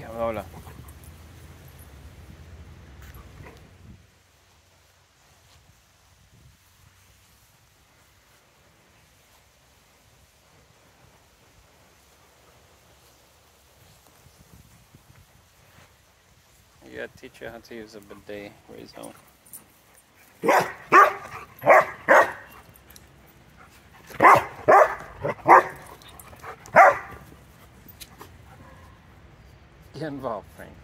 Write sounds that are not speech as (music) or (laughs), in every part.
Yeah, hola. You gotta teach you how to use a bidet, Rizzo. Get involved, Frankie.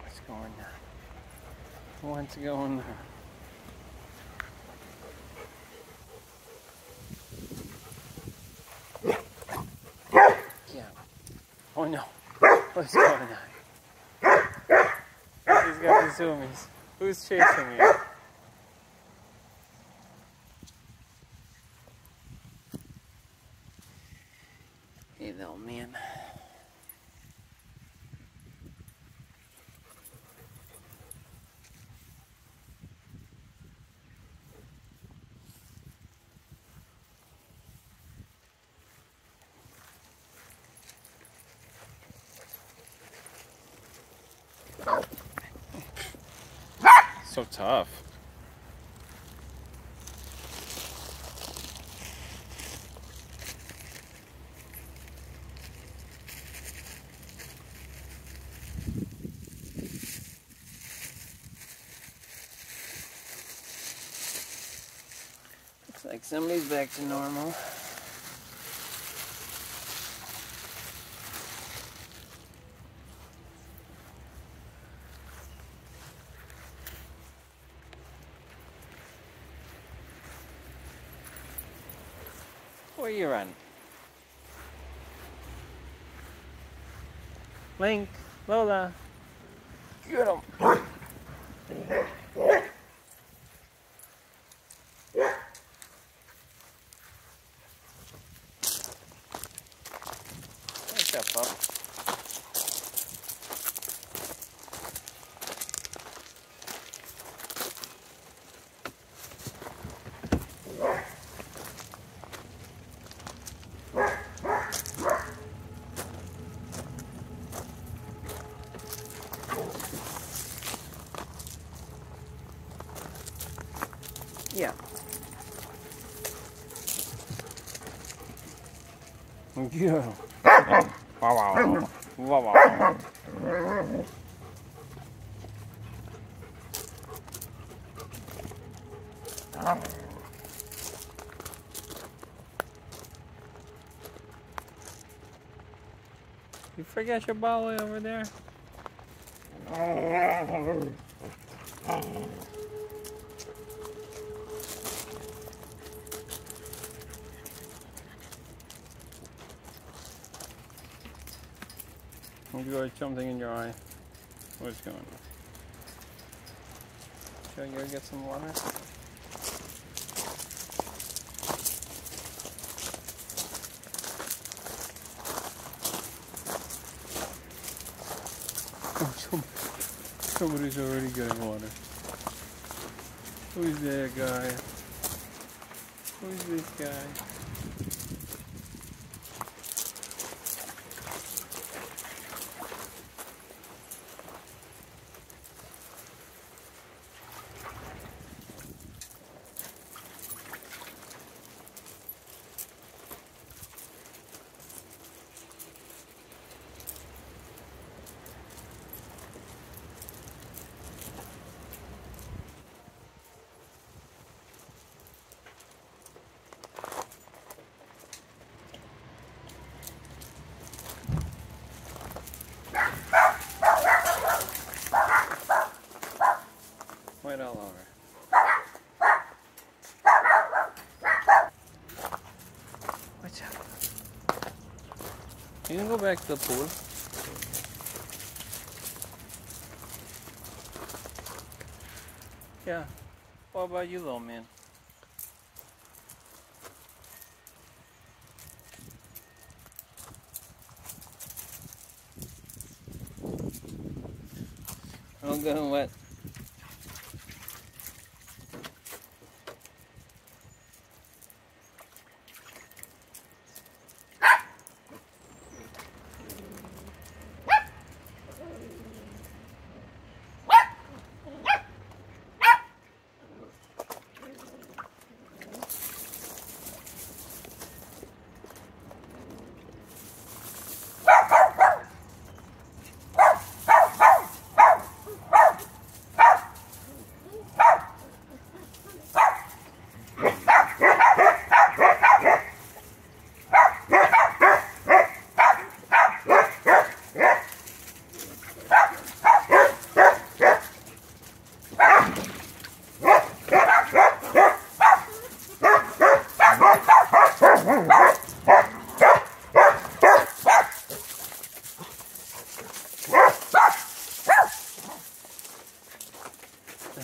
What's going on? What's going on? Yeah. Oh no. What's going on? Got the zoomies. Who's chasing you? Hey little man. So tough. Looks like somebody's back to normal. Where you run? Link, Lola. Get him. What's up, pup? Yeah. You forget your ball over there? (laughs) You got something in your eye. What's going on? Should I go get some water? Oh, somebody's already getting water. Who's that guy? Who's this guy? You can go back to the pool. Yeah. What about you, little man? Don't go wet.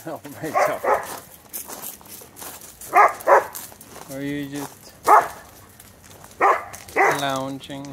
oh my god. Or are you just lounging?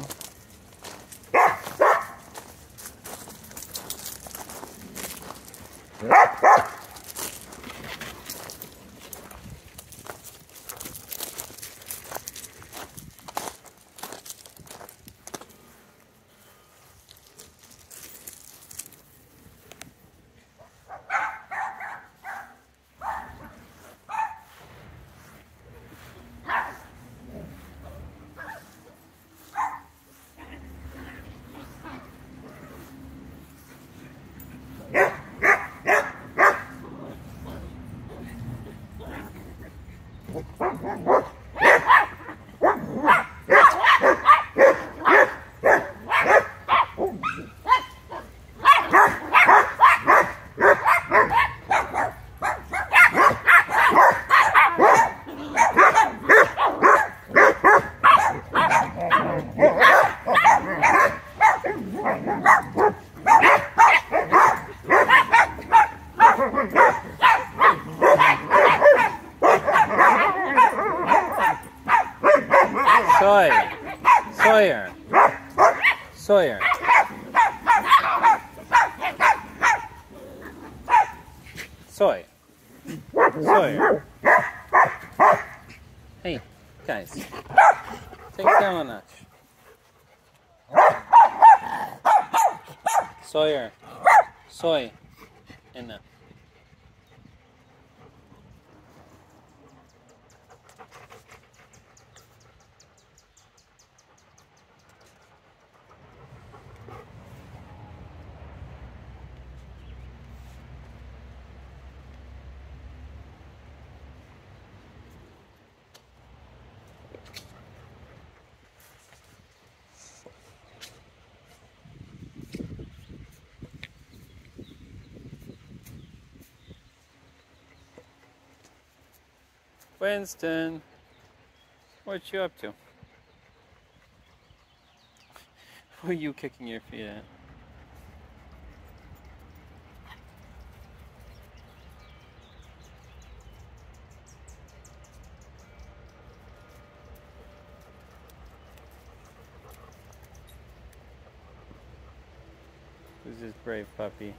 Sawyer. Sawyer. Sawyer. Hey, guys. Take it down a notch. Sawyer. Soy. Enough. Winston, what you up to? (laughs) Who are you kicking your feet at? Who's this brave puppy?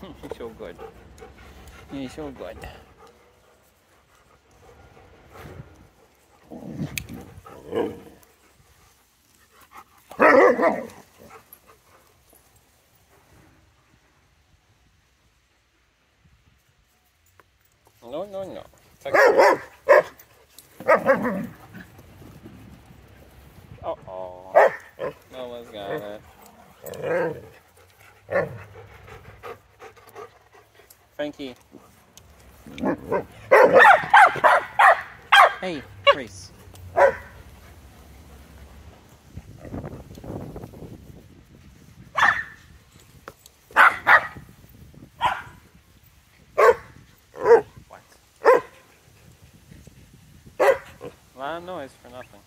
(laughs) You're so good. You're so good. No, no, no. Uh oh. Mama's got it. Key. (laughs) Hey, Grace. What? A lot of noise for nothing.